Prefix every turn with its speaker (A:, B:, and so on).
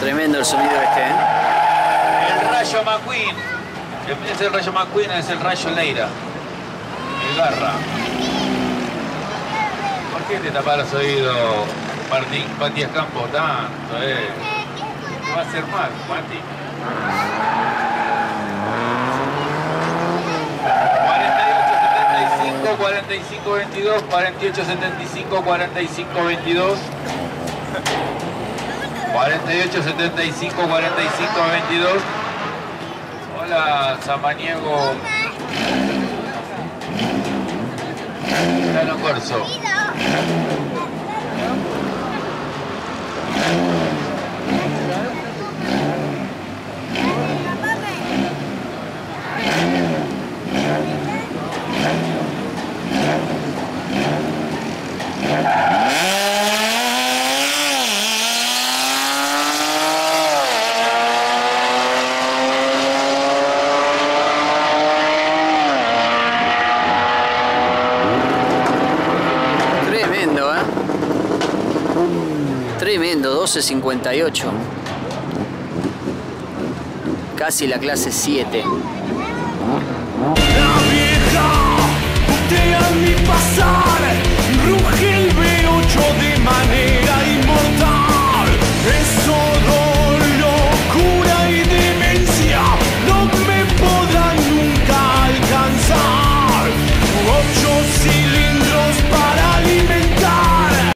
A: Tremendo el sonido este, ¿eh?
B: El Rayo McQueen. Es el Rayo McQueen, es el Rayo Leira. El Garra. ¿Por qué te tapas los oídos, Martín? Matías Campo, tanto, eh? ¿Qué va a hacer mal, Mati? 45 22 48 75 45 22 48 75 45 22 Hola Samaniego. Corso
A: Tremendo, ¿eh? Tremendo, 12.58. Casi la clase 7.